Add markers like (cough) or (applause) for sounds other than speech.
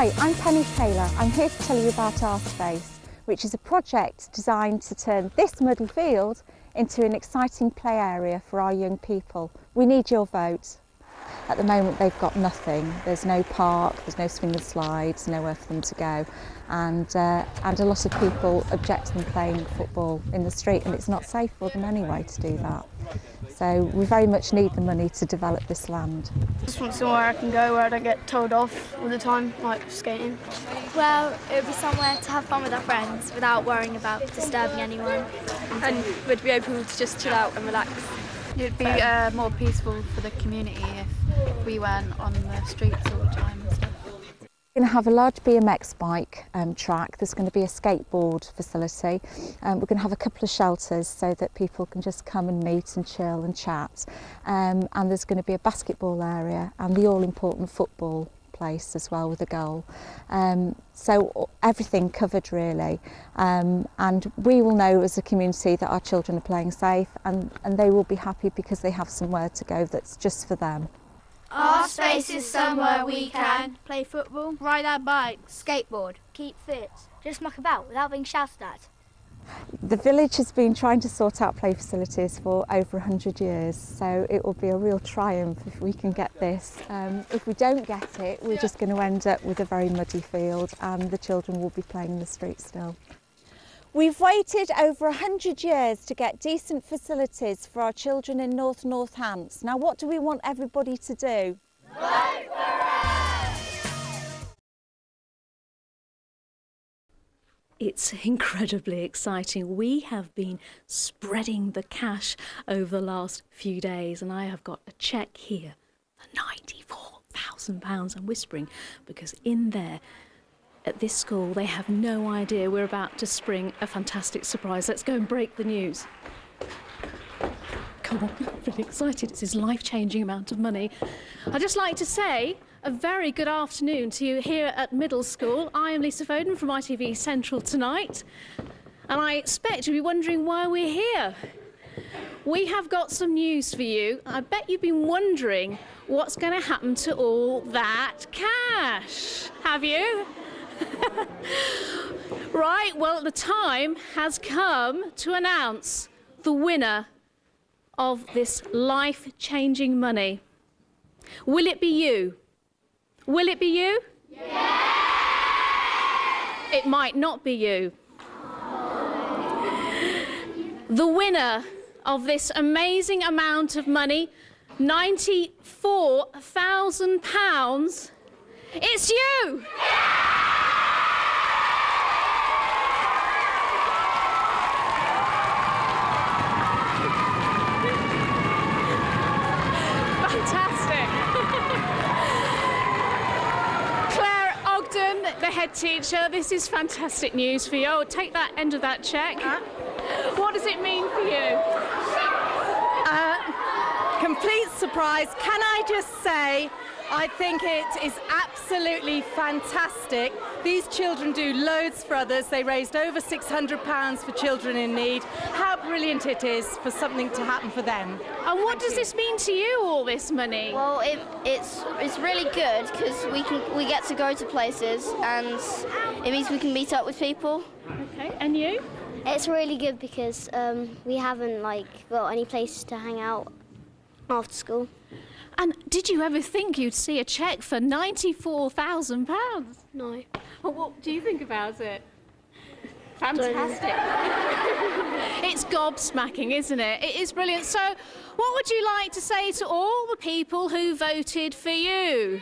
Hi, I'm Penny Taylor. I'm here to tell you about Our Space, which is a project designed to turn this muddy field into an exciting play area for our young people. We need your vote. At the moment they've got nothing. There's no park, there's no swing and slides, nowhere for them to go. And, uh, and a lot of people object to them playing football in the street and it's not safe for them anyway to do that. So we very much need the money to develop this land. Just want somewhere I can go where I don't get told off all the time, like skating. Well, it would be somewhere to have fun with our friends without worrying about disturbing anyone. And we'd be able to just chill out and relax. It'd be uh, more peaceful for the community if we weren't on the streets all the time and stuff. We're going to have a large BMX bike um, track. There's going to be a skateboard facility. Um, we're going to have a couple of shelters so that people can just come and meet and chill and chat. Um, and there's going to be a basketball area and the all-important football place as well with a goal. Um, so everything covered really. Um, and we will know as a community that our children are playing safe and, and they will be happy because they have somewhere to go that's just for them. Our space is somewhere we can Play football, Ride our bikes. skateboard, keep fit, just muck about without being shouted at. The village has been trying to sort out play facilities for over 100 years, so it will be a real triumph if we can get this. Um, if we don't get it, we're just going to end up with a very muddy field and the children will be playing in the street still. We've waited over 100 years to get decent facilities for our children in North Northants. Now what do we want everybody to do? It's (laughs) incredibly exciting. We have been spreading the cash over the last few days, and I have got a cheque here for £94,000. I'm whispering because in there at this school they have no idea we're about to spring a fantastic surprise. Let's go and break the news. Come on, (laughs) I'm really excited. It's this life changing amount of money. I'd just like to say a very good afternoon to you here at middle school. I am Lisa Foden from ITV Central tonight, and I expect you'll be wondering why we're here. We have got some news for you. I bet you've been wondering what's going to happen to all that cash. Have you? (laughs) right, well, the time has come to announce the winner of this life changing money. Will it be you? Will it be you? Yes! It might not be you. The winner of this amazing amount of money, £94,000, it's you! Fantastic. The head teacher, this is fantastic news for you. Take that end of that check. Uh-huh. What does it mean for you? Complete surprise. Can I just say, I think it is absolutely fantastic. These children do loads for others. They raised over £600 for children in need. How brilliant it is for something to happen for them. And what does this mean to you, all this money? Well, it, it's it's really good because we can we get to go to places and it means we can meet up with people. Okay, and you? It's really good because um, we haven't like got any places to hang out after school. And did you ever think you'd see a cheque for £94,000? No. Well, what do you think about it? (laughs) Fantastic. (laughs) it's gobsmacking, isn't it? It is brilliant. So, what would you like to say to all the people who voted for you?